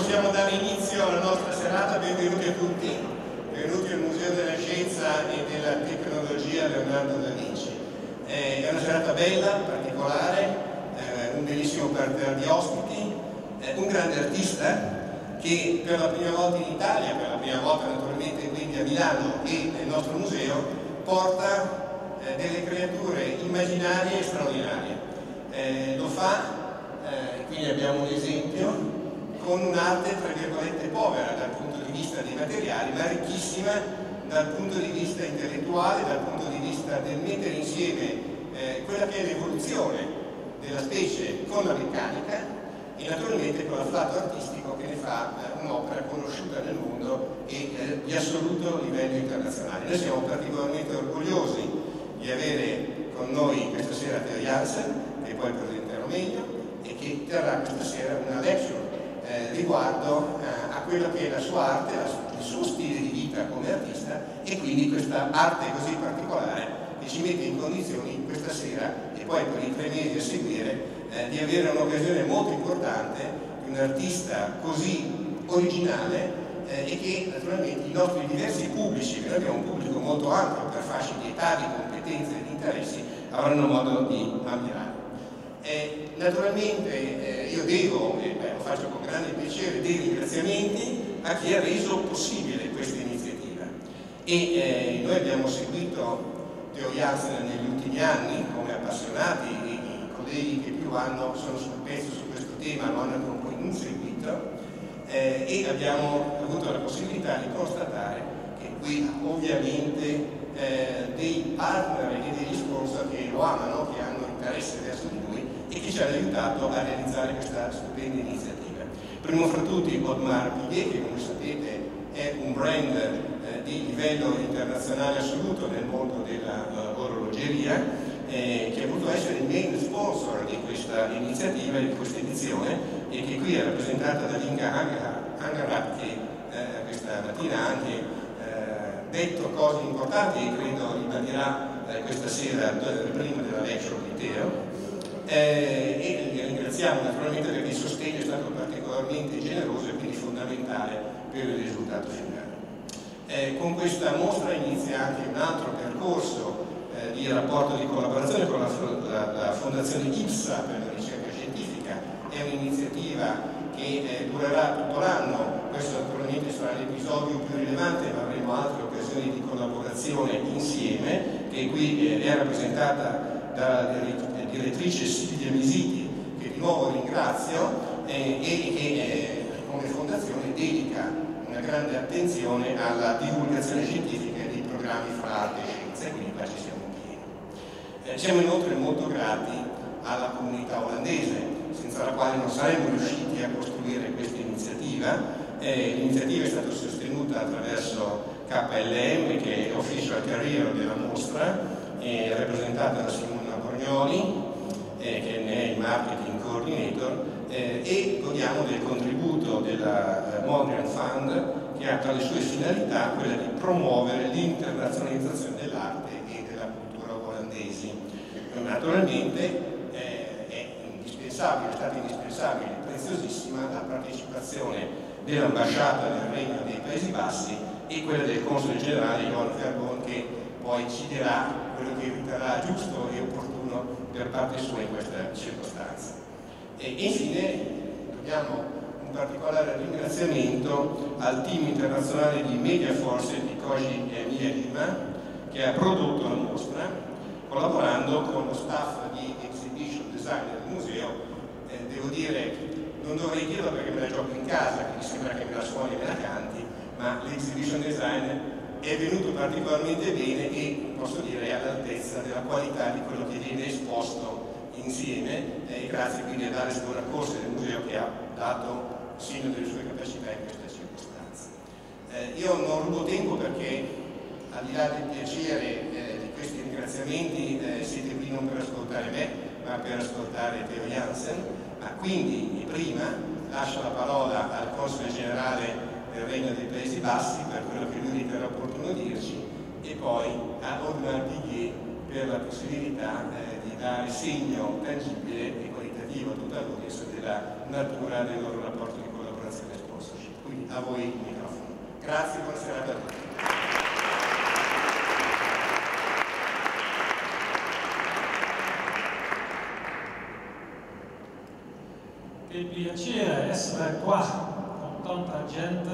possiamo dare inizio alla nostra serata, benvenuti a tutti, benvenuti al Museo della Scienza e della Tecnologia Leonardo da Vinci. Eh, è una serata bella, particolare, eh, un bellissimo parterre di ospiti, eh, un grande artista che per la prima volta in Italia, per la prima volta naturalmente quindi a Milano e nel nostro museo, porta eh, delle creature immaginarie e straordinarie. Eh, lo fa, eh, quindi abbiamo un esempio, con un'arte tra virgolette povera dal punto di vista dei materiali, ma ricchissima dal punto di vista intellettuale, dal punto di vista del mettere insieme eh, quella che è l'evoluzione della specie con la meccanica e naturalmente con l'affatto artistico che ne fa eh, un'opera conosciuta nel mondo e eh, di assoluto livello internazionale. Noi siamo particolarmente orgogliosi di avere con noi questa sera Teo Jansen, che poi presenterò meglio, e che terrà questa sera una lecture eh, riguardo eh, a quello che è la sua arte, la, il suo stile di vita come artista e quindi questa arte così particolare che ci mette in condizioni questa sera e poi per i tre mesi a seguire eh, di avere un'occasione molto importante di un artista così originale eh, e che naturalmente i nostri diversi pubblici, perché noi abbiamo un pubblico molto ampio per fasce di età, di competenze e di interessi, avranno modo di ammirare. Eh, naturalmente eh, io devo, e beh, lo faccio con grande piacere, dei ringraziamenti a chi ha reso possibile questa iniziativa. E eh, noi abbiamo seguito Teo Jansen negli ultimi anni come appassionati, i, i colleghi che più hanno, sono sul pezzo su questo tema, lo hanno un po' inseguito eh, e abbiamo avuto la possibilità di constatare che qui ovviamente eh, dei partner e degli sponsor che lo amano, che hanno interesse verso di lui e che ci hanno aiutato a realizzare questa stupenda iniziativa. Primo fra tutti Otmar Piguet, che come sapete è un brand eh, di livello internazionale assoluto nel mondo dell'orologeria, uh, eh, che ha voluto essere il main sponsor di questa iniziativa, di questa edizione, e che qui è rappresentata da Linga Angarat, che eh, questa mattina ha anche eh, detto cose importanti e credo ribadirà eh, questa sera prima della lecture di Teo. Eh, e li ringraziamo naturalmente perché il sostegno è stato particolarmente generoso e quindi fondamentale per il risultato finale. Eh, con questa mostra inizia anche un altro percorso eh, di rapporto di collaborazione con la, la, la, Fondazione IPSA per la ricerca scientifica, è un'iniziativa che eh, durerà tutto l'anno, questo naturalmente sarà l'episodio più rilevante, ma avremo altre occasioni di collaborazione insieme, che qui eh, è rappresentata dalla direttrice Silvia Misiti, che di nuovo ringrazio, eh, e che eh, come fondazione dedica una grande attenzione alla divulgazione scientifica dei programmi fra arte e scienza, e quindi qua ci siamo eh, siamo inoltre molto grati alla comunità olandese, senza la quale non saremmo riusciti a costruire questa iniziativa. Eh, l'iniziativa è stata sostenuta attraverso KLM, che è Official Career della mostra, è rappresentata da Simona Cornioli, eh, che ne è il Marketing Coordinator, eh, e godiamo del contributo della eh, Mondrian Fund, che ha tra le sue finalità quella di promuovere l'internazionalizzazione dell'arte naturalmente eh, è indispensabile, è stata indispensabile, preziosissima la partecipazione dell'ambasciata del Regno dei Paesi Bassi e quella del console generale Johan Verbon che poi ci dirà quello che riterrà giusto e opportuno per parte sua in questa circostanza. E infine dobbiamo un particolare ringraziamento al team internazionale di Mediaforce di Koji Mielima che ha prodotto la mostra collaborando con lo staff di exhibition design del museo, eh, devo dire, non dovrei dirlo perché me la gioco in casa, quindi sembra che me la suoni e me la canti, ma l'exhibition design è venuto particolarmente bene e posso dire è all'altezza della qualità di quello che viene esposto insieme e grazie quindi ad Alex Bonaccorsi del museo che ha dato segno delle sue capacità in questa circostanza. Eh, io non rubo tempo perché al di là del piacere eh, questi ringraziamenti eh, siete qui non per ascoltare me, ma per ascoltare Teo Jansen, ma quindi prima lascio la parola al console generale del Regno dei Paesi Bassi per quello che lui riterrà opportuno dirci e poi a Piguet per la possibilità eh, di dare segno tangibile e qualitativo a tutta l'audience della natura del loro rapporto di collaborazione a voi il microfono. Grazie, buona serata a tutti. Che piacere essere qua con tanta gente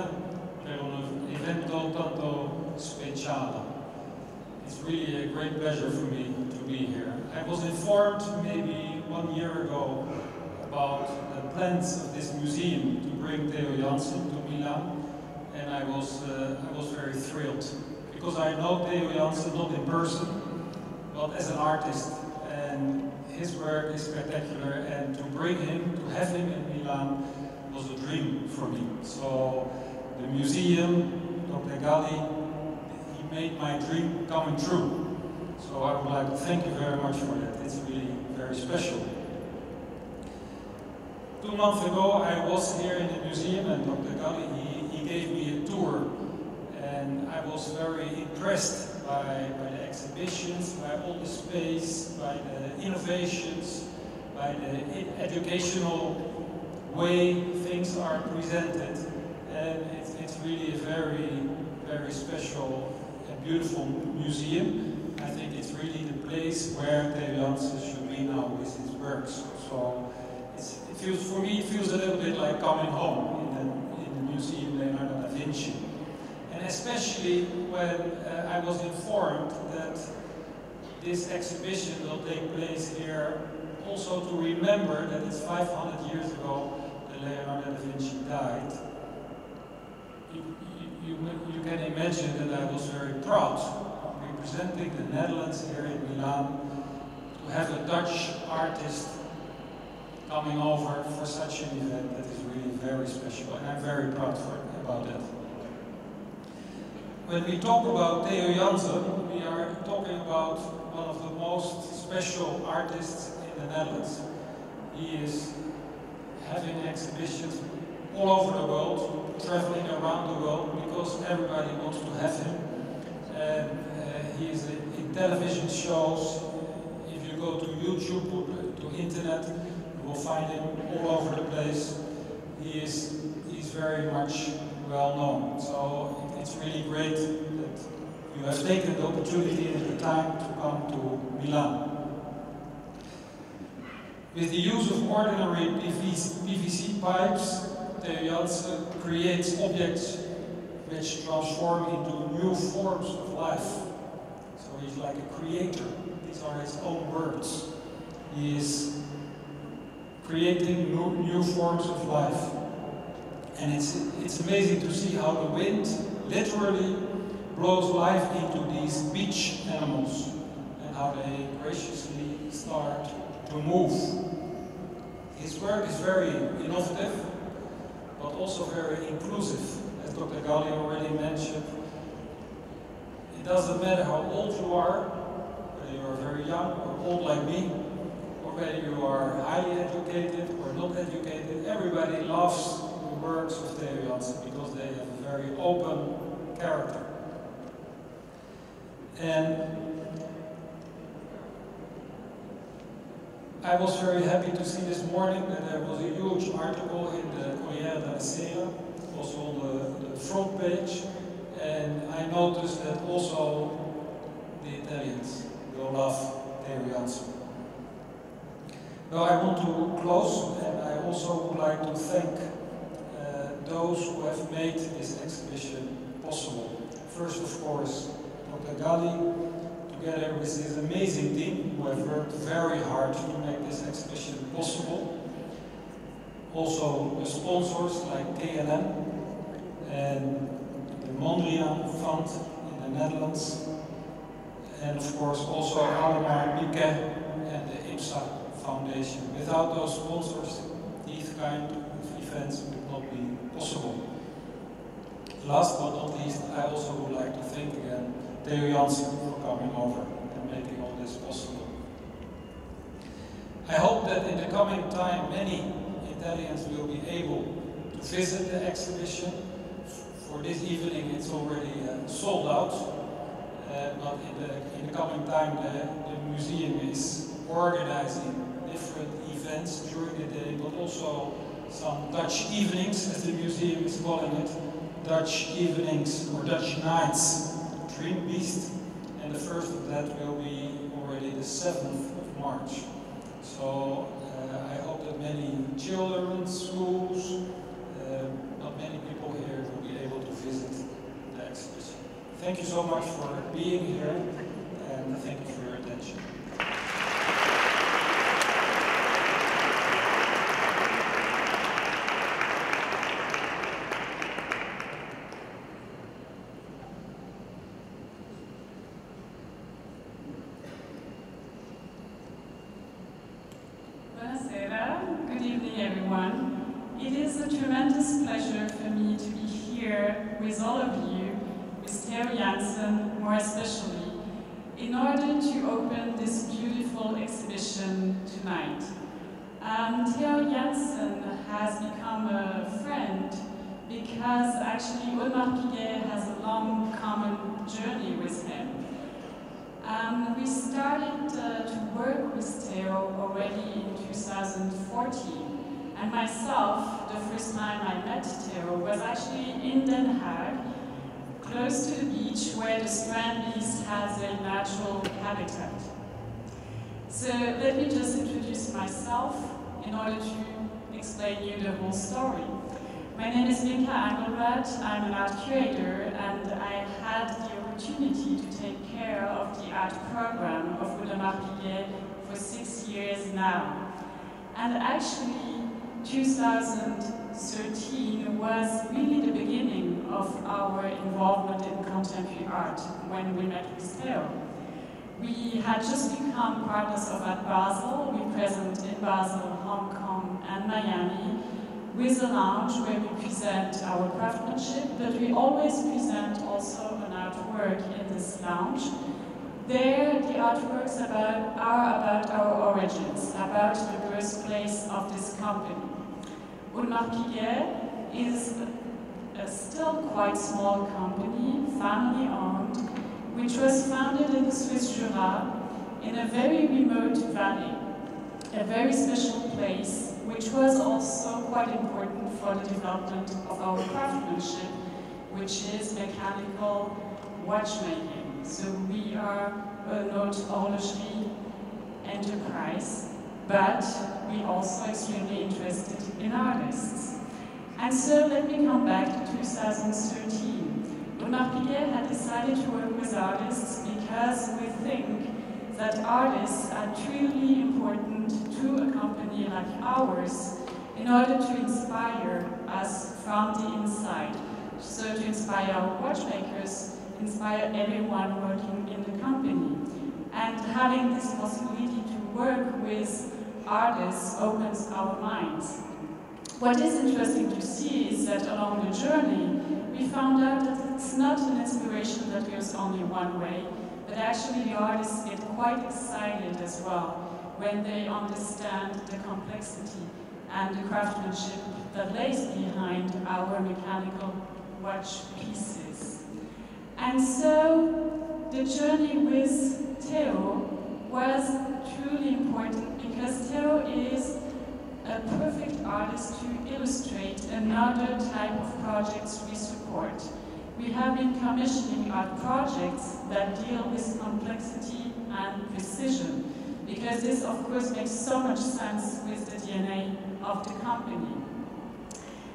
per un evento tanto speciale. Really a great pleasure for me to be here. I was informed maybe one year ago about the plans of this museum to bring Theo Jansen to Milan, and I was, uh, I was very thrilled because I know Theo Jansen not in person, but as an artist, and his work is spectacular, and to bring him, to have him in Milan was a dream for me. So the museum, Dr. Galli, made my dream coming true. So I would like to thank you very much for that. It's really very special. Two months ago, I was here in the museum, and Dr. Galli, he, he gave me a tour, and I was very impressed by, by the exhibitions, by all the space, by the innovations, by the educational way things are presented, and it's, it's really a very, very special beautiful museum. I think it's really the place where Theo Jansen should be now with his works. So it feels, for me, it feels a little bit like coming home in the, in the Museum Leonardo da Vinci. And especially when uh, I was informed that this exhibition will take place here also to remember that it's 500 years ago that Leonardo da Vinci died. You, you, you, you can imagine that I was proud representing the Netherlands here in Milan to have a Dutch artist coming over for such an event that is really very special and I'm very proud for, about that. When we talk about Theo Jansen, we are talking about one of the most special artists in the Netherlands. He is having exhibitions all over the world, traveling around the world because everybody wants to have him. And uh, he is in television shows. If you go to YouTube or to internet, you will find him all over the place. He is he's very much well known. So it's really great that you have taken the opportunity and the time to come to Milan. With the use of ordinary PVC pipes, Theo creates objects which transform into new forms life. So he's like a creator. These are his own words. He is creating new, new forms of life. And it's, it's amazing to see how the wind literally blows life into these beach animals and how they graciously start to move. His work is very innovative, but also very inclusive, as Dr. Galli already mentioned. Doesn't matter how old you are, whether you are very young or old like me, or whether you are highly educated or not educated, everybody loves the works of Theo because they have a very open character. And I was very happy to see this morning that there was a huge article in the Corriere della also on the, the front page, and I noticed that also the Italians will love Theo Jansen. Now I want to close, and I also would like to thank uh, those who have made this exhibition possible. First, of course, Dr. Galli, together with his amazing team who have worked very hard to make this exhibition possible. Also sponsors like KLM and the Mondrian Fund in the Netherlands and of course also Audemars Piguet and the IPSA Foundation. Without those sponsors these kind of events would not be possible. Last but not least, I also would like to thank again Theo Jansen for coming over and making all this possible. I hope that in the coming time many Italians will be able to visit the exhibition. For this evening it's already uh, sold out, uh, but in the, in the coming time the, the museum is organizing different events during the day, but also some Dutch evenings, as the museum is calling it, Dutch evenings or Dutch nights, Dream Beast, and the first of that will be already the 7th of March. So uh, I hope that many children, schools, uh, not many people here will be able to visit. Thank you so much for being here, and thank you for your attention. Buonasera. Good evening, everyone. It is a tremendous pleasure for me to be here with all of you, with Theo Jansen more especially, in order to open this beautiful exhibition tonight. Um, Theo has become a friend because actually Audemars Piguet has a long common journey with him. Um, we started uh, to work with Theo already in 2014, and myself, the first time I met Theo was actually in Den Haag, close to the beach where the Strandbeest has a natural habitat. So let me just introduce myself in order to explain you the whole story. My name is Winka Angelrath, I'm an art curator, and I had the opportunity to take care of the art program of Audemars Piguet for six years now. And actually, 2013 was really the beginning of our involvement in contemporary art when we met with Theo. We had just become partners of Art Basel. We present in Basel, Hong Kong, and Miami with a lounge where we present our craftsmanship, but we always present also an artwork in this lounge. There, the artworks about, are about our origins, about the birthplace of this company. Piguet is a still quite small company, family owned, which was founded in the Swiss Jura in a very remote valley, a very special place, which was also quite important for the development of our craftsmanship, which is mechanical watchmaking. So we are a not enterprise, but we also extremely interested in artists. And so let me come back to 2013. Piguet had decided to work with artists because we think that artists are truly important to a company like ours in order to inspire us from the inside. So to inspire our watchmakers, inspire everyone working in the company. And having this possibility to work with artists opens our minds. What is interesting to see is that along the journey, we found out that it's not an inspiration that goes only one way, but actually the artists get quite excited as well when they understand the complexity and the craftsmanship that lays behind our mechanical watch pieces. And so the journey with Theo was truly important because Theo is a perfect artist to illustrate another type of projects we support. We have been commissioning art projects that deal with complexity and precision, because this of course makes so much sense with the DNA of the company.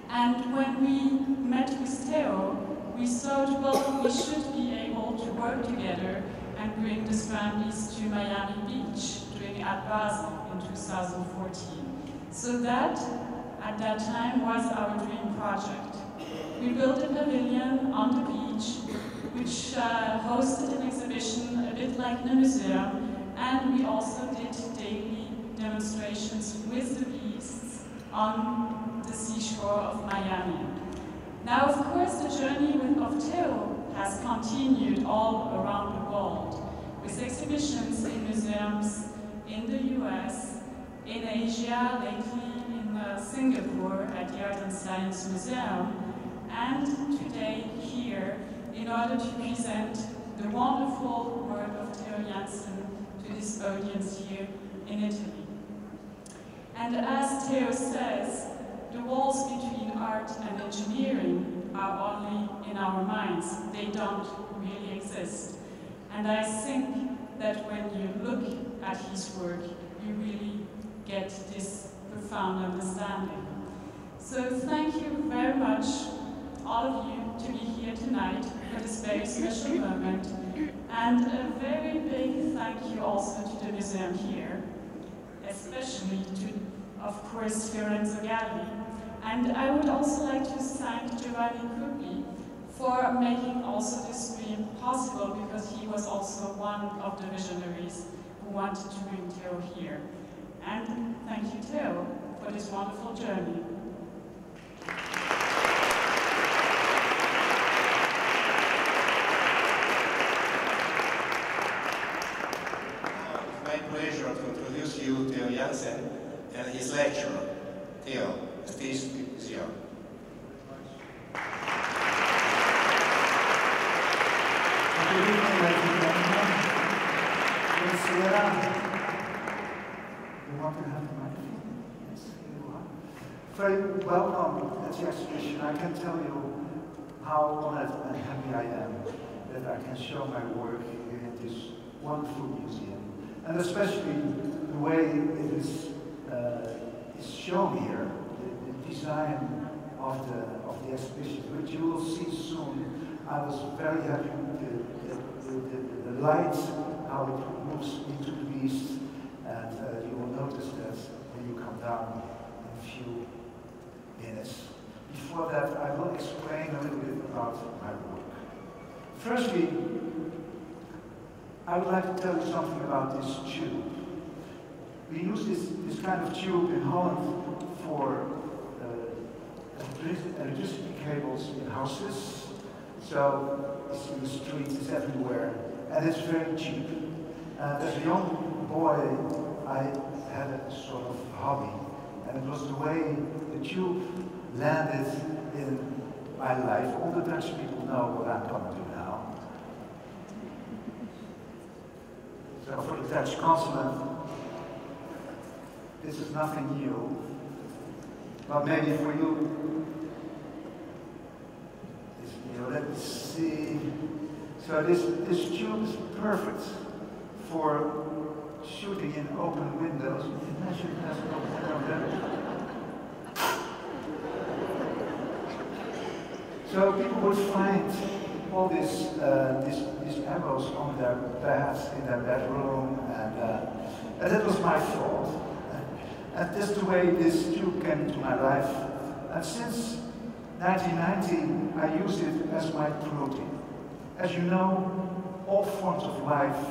And when we met with Theo, we thought, well, we should be able to work together and bring the Strandbeest to Miami Beach during Art Basel in 2014. So that, at that time, was our dream project. We built a pavilion on the beach, which uh, hosted an exhibition a bit like the museum, and we also did daily demonstrations with the beasts on the seashore of Miami. Now, of course, the journey with of Theo has continued all around the world, with exhibitions in museums in the US, in Asia, lately in uh, Singapore at the Art and Science Museum, and today here in order to present the wonderful work of Theo Jansen to this audience here in Italy. And as Theo says, the walls between art and engineering are only in our minds. They don't really exist. And I think that when you look at his work, you really get this profound understanding. So thank you very much, all of you, to be here tonight for this very special moment. And a very big thank you also to the museum here, especially to, of course, Fiorenzo Galli. And I would also like to thank Giovanni Crupi for making also this dream possible because he was also one of the visionaries who wanted to bring Theo here. And thank you, Theo, for this wonderful journey. It's my pleasure to introduce you Theo Jansen and his lecturer. Theo, the stage is yours. Good evening, ladies and gentlemen. Buonasera. You want to have the microphone? Yes, here you are. Very welcome at the exhibition. I can tell you how honored and happy I am that I can show my work here in this wonderful museum. And especially way it is, uh, is shown here, the, the design of the, of the exhibition, which you will see soon. I was very happy with the, the, the, the, how it moves into the beast, and uh, you will notice that when you come down in a few minutes. Before that, I will explain a little bit about my work. Firstly, I would like to tell you something about this tube. We use this, this kind of tube in Holland for uh, electricity cables in houses. So it's in the streets, it's everywhere, and it's very cheap. And as a young boy, I had a sort of hobby, and it was the way the tube landed in my life. All the Dutch people know what I'm going to do now. So for the Dutch consulate, this is nothing new, but maybe for you, it's new. Let's see. So this, this tube is perfect for shooting in open windows. Imagine it has an open window. So people would find all these, uh, these, these arrows on their beds, in their bedroom, and, uh, and that was my fault. And that's the way this tube came into my life. And since 1990, I use it as my protein. As you know, all forms of life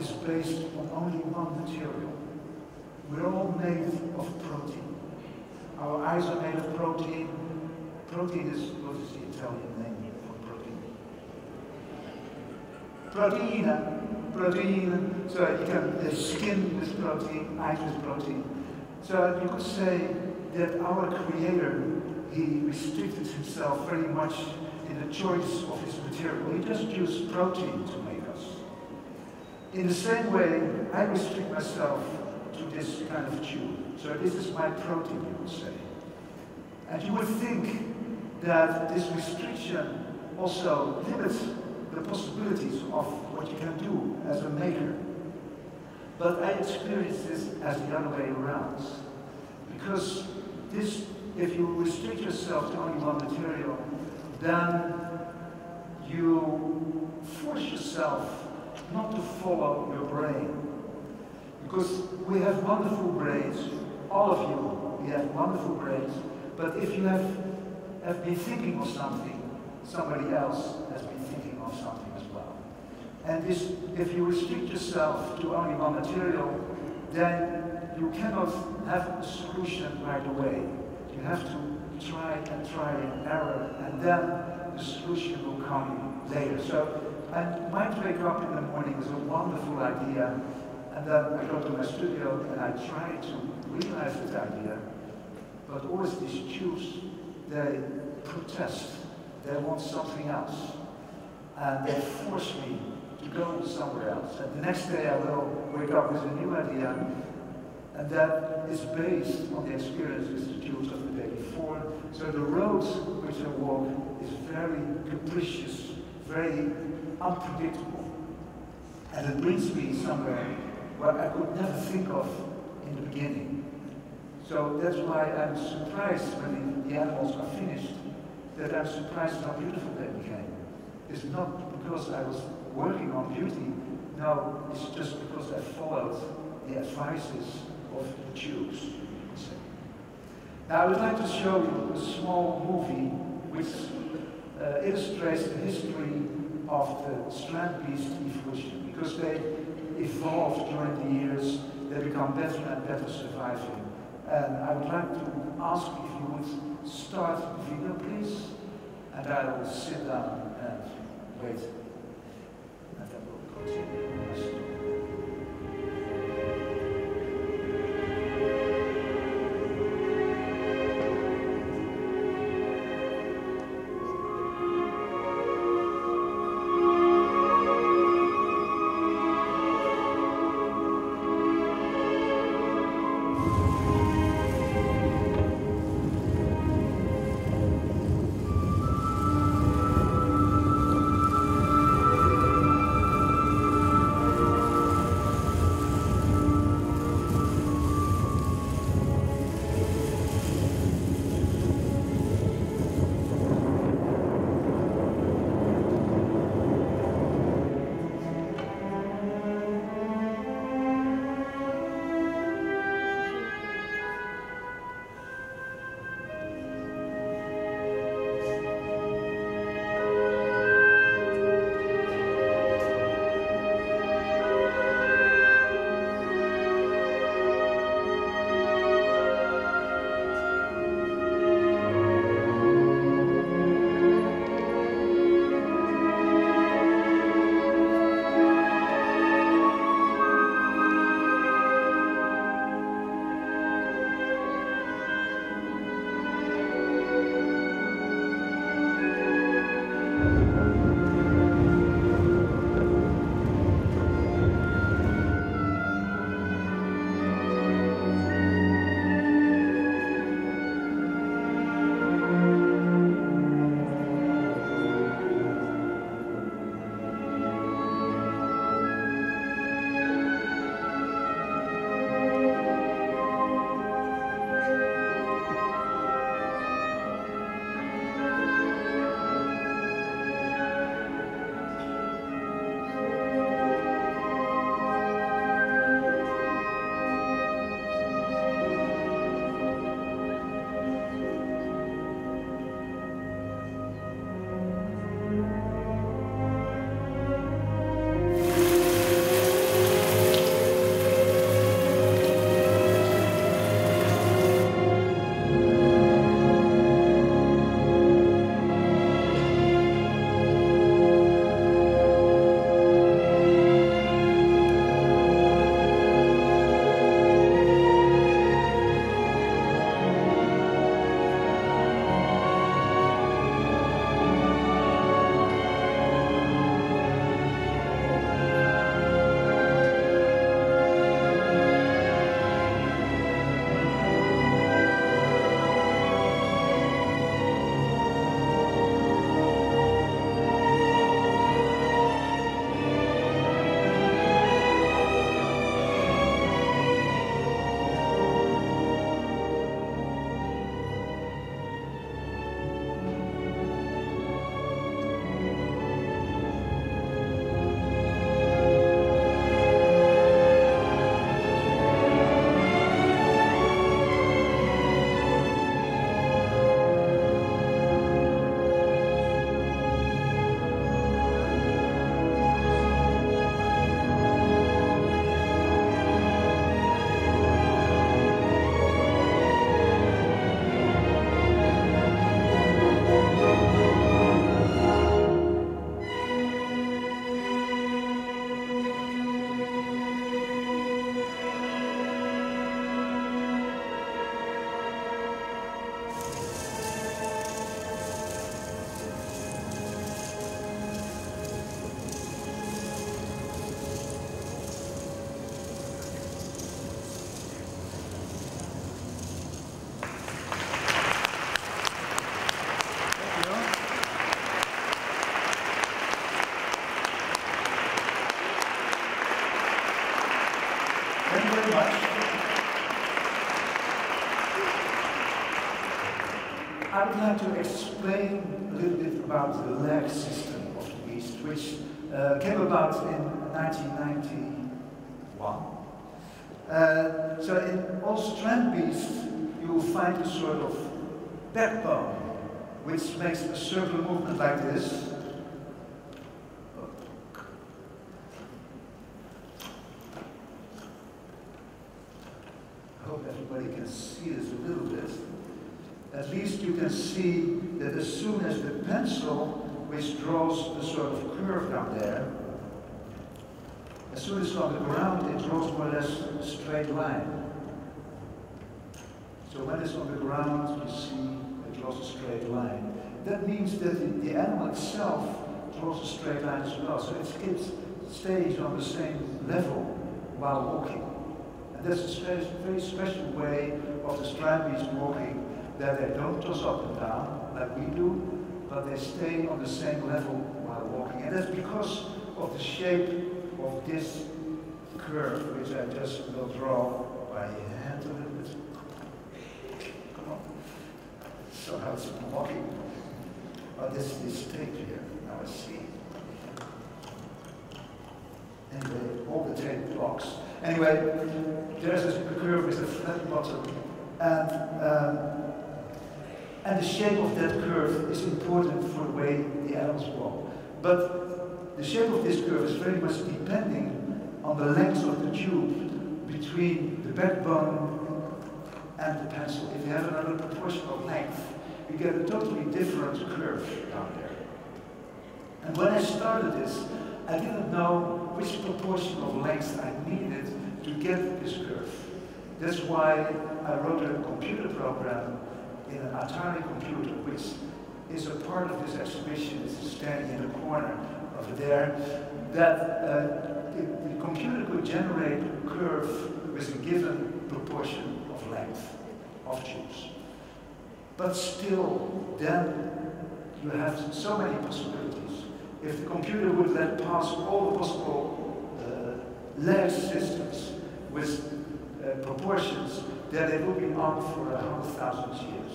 is based on only one material. We're all made of protein. Our eyes are made of protein. Protein is, what is the Italian name for protein? Protein, protein. So you can, the skin is protein, eyes is protein. So you could say that our Creator, He restricted Himself very much in the choice of His material. He just used protein to make us. In the same way, I restrict myself to this kind of tube. So this is my protein, you would say. And you would think that this restriction also limits the possibilities of what you can do as a maker. But I experience this as the other way around. Because this, if you restrict yourself to only one material, then you force yourself not to follow your brain. Because we have wonderful brains, all of you, we have wonderful brains, but if you have, have been thinking of something, somebody else has been thinking of something as well. And this, if you restrict yourself to only one material, then you cannot have a solution right away. You have to try and try and error, and then the solution will come later. So I might wake up in the morning with a wonderful idea, and then I go to my studio and I try to realize this idea. But always these tubes, they protest. They want something else. And they force me to go somewhere else. And the next day I will wake up with a new idea, And that is based on the experiences the Jews of the day before. So the road which I walk is very capricious, very unpredictable. And it brings me somewhere where I could never think of in the beginning. So that's why I'm surprised when the animals are finished, that I'm surprised how beautiful they became. It's not because I was working on beauty, now it's just because I followed the advices of the Jews. you could say. Now I would like to show you a small movie which uh, illustrates the history of the Strandbeest evolution because they evolved during the years, they become better and better surviving. And I would like to ask if you would start the video, please, and I will sit down and wait. We'll continue. To explain a little bit about the leg system of the beast, which uh, came about in 1991. Uh, so in all Strandbeests, you will find a sort of backbone, which makes a circular movement like this. I hope everybody can see this a little bit. At least you can see that as soon as the pencil, which draws the sort of curve down there, as soon as it's on the ground, it draws more or less a straight line. So when it's on the ground, you see it draws a straight line. That means that the, animal itself draws a straight line as well. So it stays on the same level while walking. And that's a very special way of the Strandbeest walking, that they don't toss up and down like we do, but they stay on the same level while walking. And that's because of the shape of this curve, which I just will draw by hand a little bit. Come on. So how it's walking. Oh, this is tape here. Now I see. Anyway, all the tape blocks. Anyway, there's a curve with a flat bottom, and um, and the shape of that curve is important for the way the animals walk. But the shape of this curve is very much depending on the length of the tube between the backbone and the pencil. If you have another proportional length, you get a totally different curve down there. And when I started this, I didn't know which proportion of length I needed to get this curve. That's why I wrote a computer program in an Atari computer, which is a part of this exhibition, it's standing in the corner over there, that uh, the, the, computer could generate a curve with a given proportion of length of tubes. But still, then you have so many possibilities. If the computer would let pass all the possible uh, systems with uh, proportions, then it will be on for a hundred thousand years.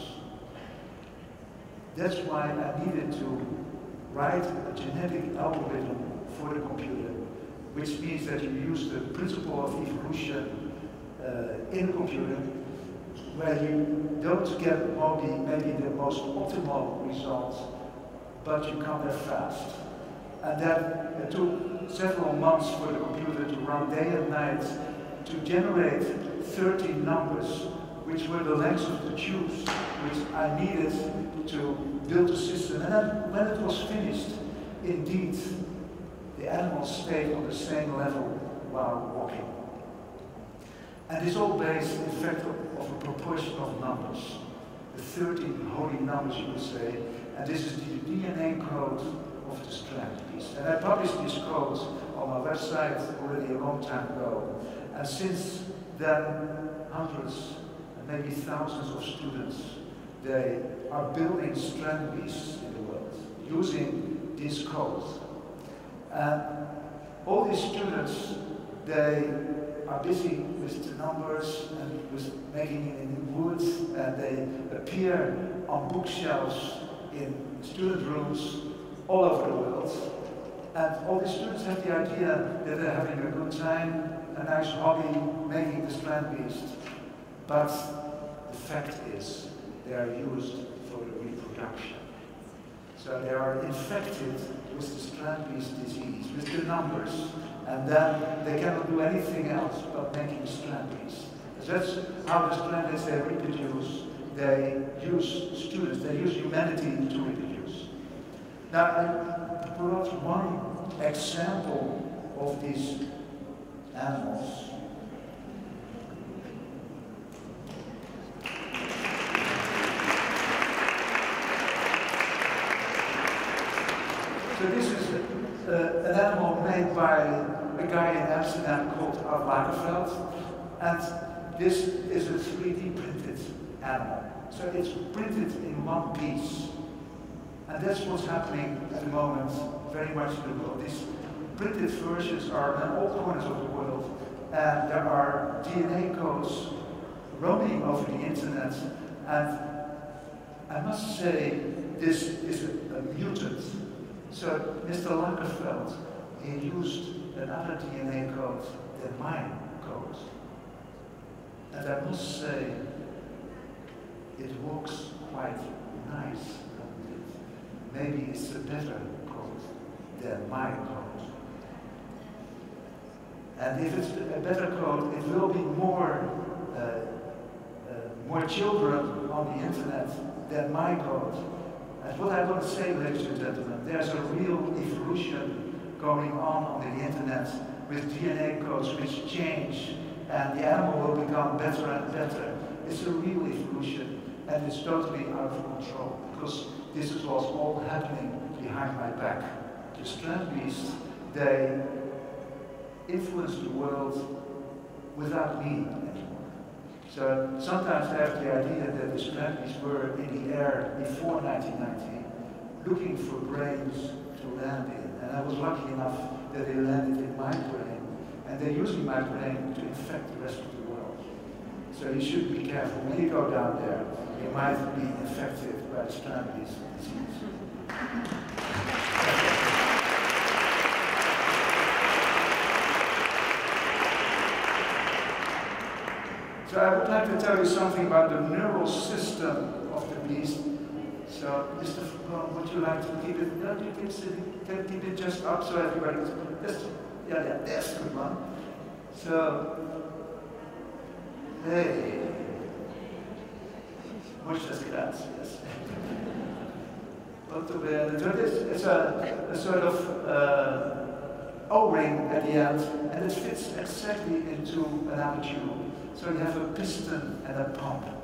That's why I needed to write a genetic algorithm for the computer, which means that you use the principle of evolution uh, in the computer, where you don't get maybe the most optimal results, but you come there fast. And that it took several months for the computer to run day and night to generate 13 numbers, which were the lengths of the tubes, which I needed to build a system. And then when it was finished, indeed, the animals stayed on the same level while walking. And it's all based, in fact, of a proportion of numbers. The 13 holy numbers, you would say. And this is the DNA code of the strand beast. And I published these codes on my website already a long time ago. And since then, hundreds and maybe thousands of students, they are building Strandbeests in the world using these codes. And all these students, they are busy with the numbers and with making it in wood, and they appear on bookshelves in student rooms all over the world. And all the students have the idea that they're having a good time, a nice hobby, making the Strandbeest. But the fact is, they are used for reproduction. So they are infected with the Strandbeest disease, with the numbers, and then they cannot do anything else but making strand beasts. That's how the Strandbeests they reproduce. They use students, they use humanity to reproduce. Now, I brought one example of these animals. So this is uh, an made by a guy in Amsterdam called Art Lagerfeld. And this is a 3D printed animal. So it's printed in one piece. And that's what's happening at the moment very much in the world. These printed versions are in all corners of the world and there are DNA codes roaming over the internet, and I must say this is a, a mutant. So Mr. Lagerfeld, he used another DNA code than my code. And I must say, it works quite nice. Maybe it's a better code than my code. And if it's a better code, it will be more, uh, uh, more children on the internet than my code. And what I want to say, ladies and gentlemen, there's a real evolution going on on the internet with DNA codes which change and the animal will become better and better. It's a real evolution and it's totally out of control because this is what's all happening behind my back. The Strandbeests, they influence the world without me anymore. So sometimes I have the idea that the Strandbeests were in the air before 1990 looking for brains to land in. And I was lucky enough that they landed in my brain. And they're using my brain to infect the rest of the world. So you should be careful. When you go down there, you might be infected by strand disease. So I would like to tell you something about the neural system of the beast. So, Mr. Foucault, would you like to keep it, no, you keep, it, keep it just up so everybody just, yeah, yeah, that's good one. So, hey, muchas gracias. Molto bene. So this is a, a sort of uh, O-ring at the end, and it fits exactly into an aperture. So you have a piston and a pump.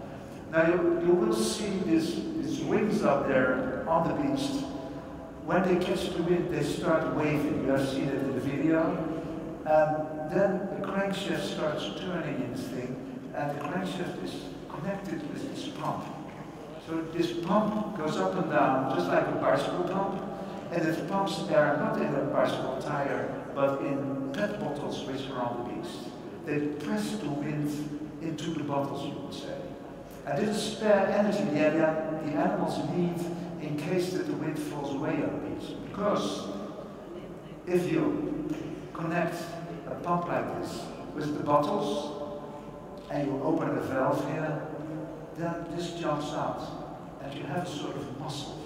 Now you, you will see these, these wings up there on the beast. When they catch the wind, they start waving. You have seen it in the video. And then the crankshaft starts turning in this thing, and the crankshaft is connected with this pump. So this pump goes up and down, just like a bicycle pump, and it pumps air not in a bicycle tire, but in PET bottles which are on the beast. They press the wind into the bottles, you would say. And this is spare energy the, the animals need in case that the wind falls away a bit. Because if you connect a pump like this with the bottles and you open the valve here, then this jumps out and you have a sort of muscle.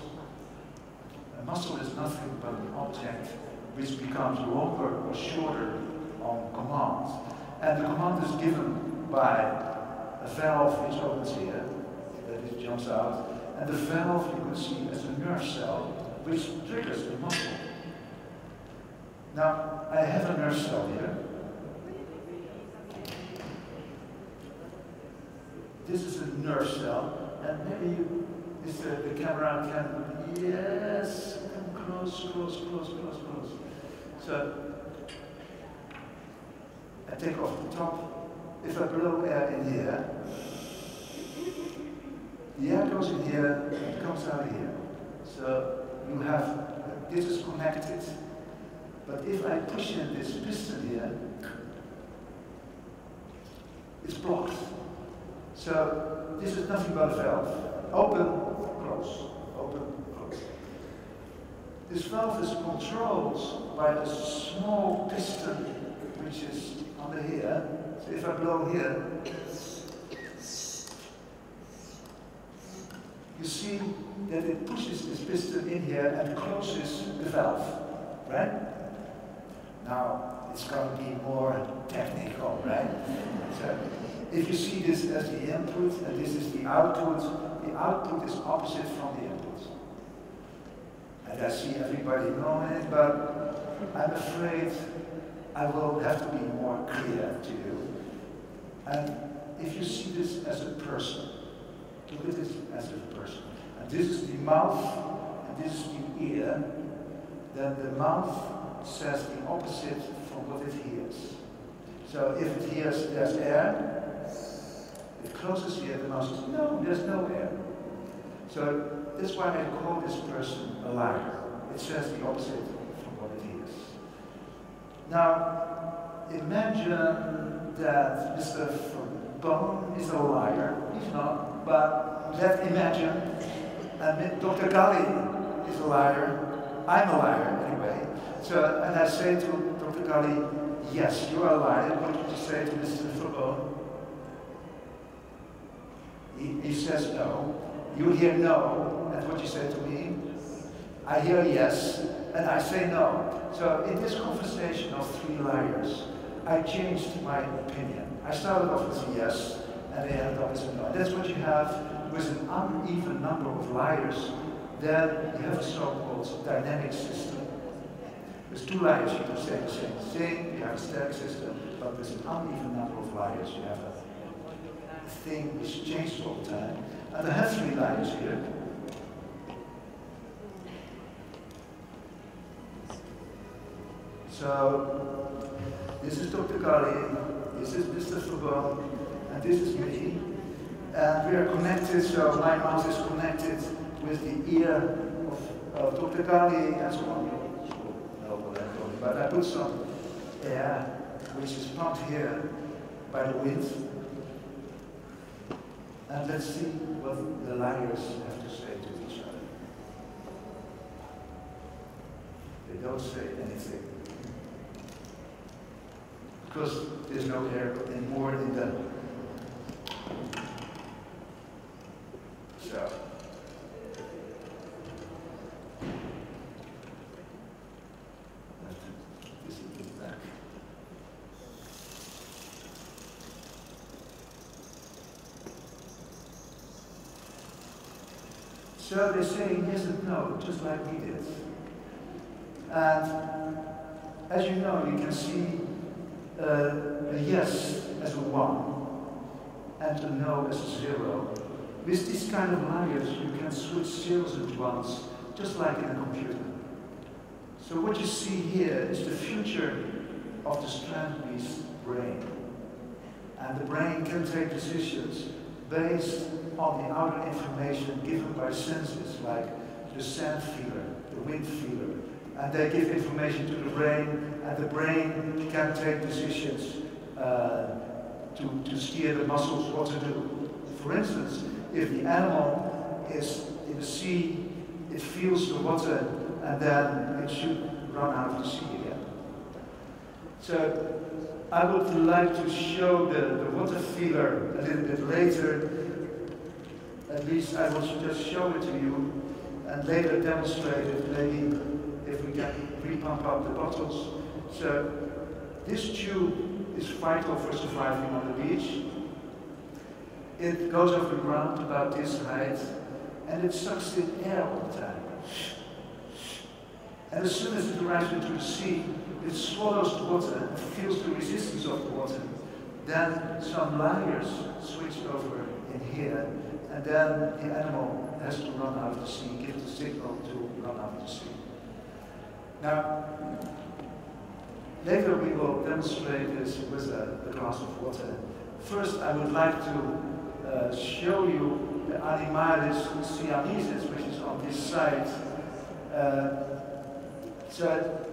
A muscle is nothing but an object which becomes longer or shorter on command. And the command is given by a valve which opens here, that it jumps out, and the valve you can see as a nerve cell which triggers the muscle. Now, I have a nerve cell here. This is a nerve cell, and maybe you, is the, uh, the camera can, yes, come close, close, close, close, close. So, I take off the top. If I blow air in here, the air goes in here, it comes out here. So you have, this is connected. But if I push in this piston here, it's blocked. So this is nothing but a valve. Open, close, open, close. This valve is controlled by a small piston which is under here. So if I blow here, you see that it pushes this piston in here and closes the valve, right? Now, it's going to be more technical, right? So, if you see this as the input and this is the output, the output is opposite from the input. And I see everybody knowing it, but I'm afraid I will have to be more clear to you. And if you see this as a person, look at this as a person. And this is the mouth, and this is the ear. Then the mouth says the opposite from what it hears. So if it hears there's air, it closes here, the mouth says, no, there's no air. So that's why I call this person a liar. It says the opposite from what it hears. Now, imagine that Mr. Bone is a liar. He's not, but let's imagine and Dr. Galli is a liar. I'm a liar, anyway. So, and I say to Dr. Galli, yes, you are a liar. What did you say to Mr. Verboom? He, he says no. You hear no, that's what you say to me. I hear yes, and I say no. So in this conversation of three liars, I changed my opinion. I started off with a yes, and they ended up with a no. And that's what you have with an uneven number of liars. Then you have a so-called dynamic system. With two liars, you can say the same thing. You have a static system, but with an uneven number of liars, you have a thing which changes all the time. And I have three liars here. So, this is Dr. Galli, this is Mr. Verboom, and this is me. And we are connected, so my mouth is connected with the ear of, of Dr. Gali and so on. But I put some air, which is pumped here by the wind. And let's see what the liars have to say to each other. They don't say anything. Because there's no air anymore in the so this is. So they're saying yes and no, just like we did. And as you know, you can see uh, a yes as a one and a no as a zero. With these kind of liars, you can switch zeros and ones, just like in a computer. So what you see here is the future of the Strandbeest brain. And the brain can take decisions based on the outer information given by senses, like the sand feeler, the wind feeler. And they give information to the brain, and the brain can take decisions uh, to, to steer the muscles what to do. For instance, if the animal is in the sea, it feels the water, and then it should run out of the sea again. So I would like to show the, the water feeler a little bit later. At least I will just show it to you and later demonstrate it, maybe if we can re-pump up the bottles. So this tube is vital for surviving on the beach. It goes off the ground about this height and it sucks in air all the time. And as soon as it arrives into the sea, it swallows the water and feels the resistance of the water. Then some liars switch over in here, and then the animal has to run out of the sea, give the signal to run out of the sea. Now, later we will demonstrate this with a, a glass of water. First, I would like to uh, show you the Animaris siamesis, which is on this side. Uh, so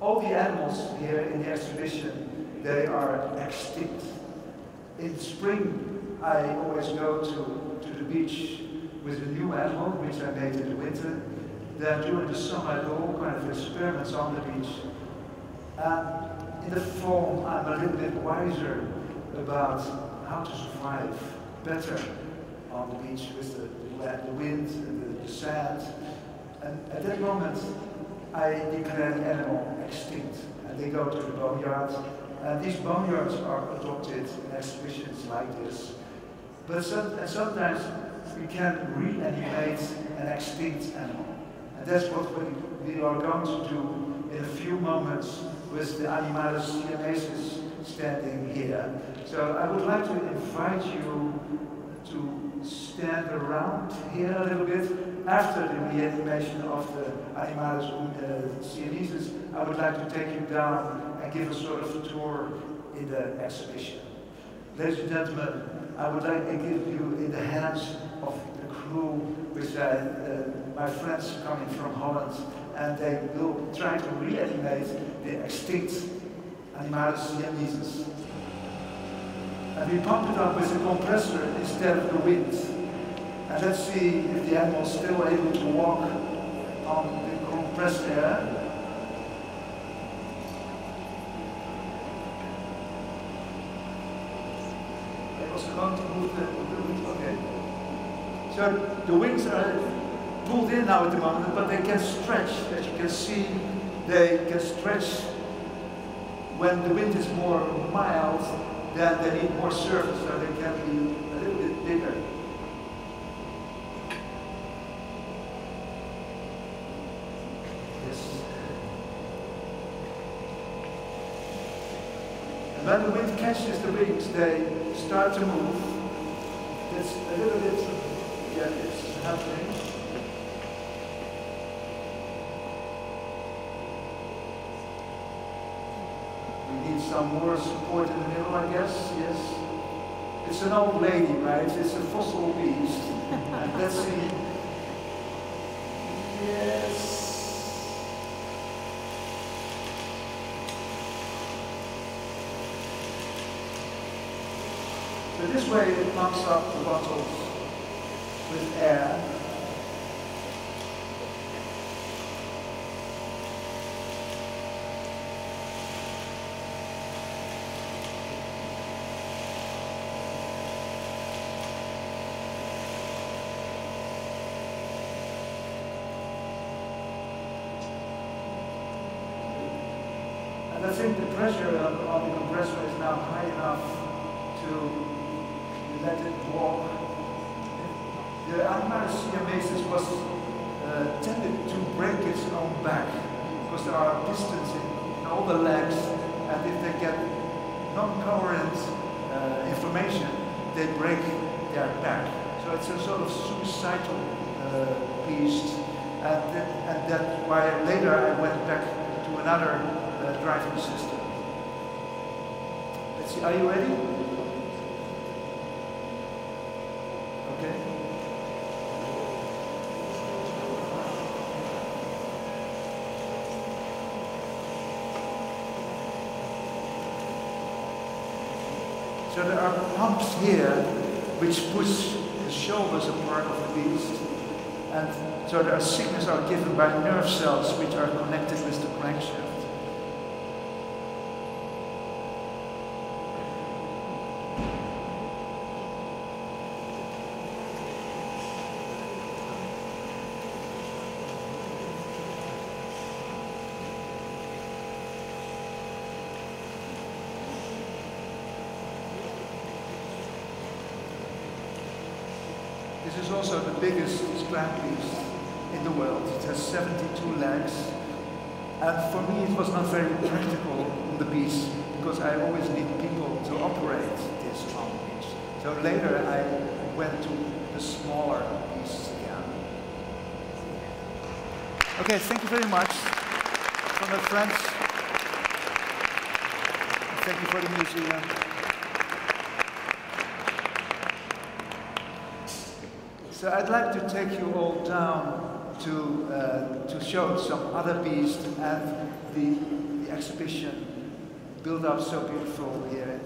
all the animals here in the exhibition, they are extinct. In spring, I always go to, to the beach with a new animal, which I made in the winter. Then during the summer, I do all kinds of experiments on the beach. And in the fall, I'm a little bit wiser about how to survive better on the beach with the, the wind and the, the sand. And at that moment, I declare the animal extinct. And they go to the boneyard. And these boneyards are adopted in exhibitions like this. But some, and sometimes we can reanimate an extinct animal. And that's what we, we are going to do in a few moments with the Animaris siamesis standing here. So I would like to invite you to stand around here a little bit after the reanimation of the Animaris uh, siamesis. I would like to take you down and give a sort of tour in the exhibition. Ladies and gentlemen, I would like to give you in the hands of the crew, which I, uh, my friends coming from Holland, and they will try to reanimate the extinct Animaris siamensis. And we pump it up with a compressor instead of the wind. And let's see if the animal is still able to walk on the compressed air. I was going to move the, the okay. So the wings are pulled in now at the moment, but they can stretch. As you can see, they can stretch when the wind is more mild, then they need more surface, so they can be a little bit bigger. Yes. And when the wind catches the wings, they start to move. It's a little bit, yeah, it's happening. We need some more support in the middle, I guess, yes. It's an old lady, right? It's a fossil beast. and let's see. Yes. So this way it pumps up the bottles with air. And I think the pressure of, on the compressor is now high enough to let it walk. The Animaris siamensis was uh, tended to break its own back because there are pistons in, in all the legs, and if they get non-coherent uh, information, they break their back. So it's a sort of suicidal uh, beast, and, that, and that's why later I went back to another uh, driving system. Let's see, are you ready? Okay. So there are pumps here which push the shoulders apart of the beast. And so there are signals are given by nerve cells which are connected with the crankshaft. This is also the biggest beast in the world. It has 72 legs. And for me, it was not very practical on the beast because I always need people to operate this on beast. So later, I went to the smaller beasts again. Okay, thank you very much from my friends. Thank you for the museum. So I'd like to take you all down to, uh, to show some other beasts and the, the exhibition. Built up so beautiful here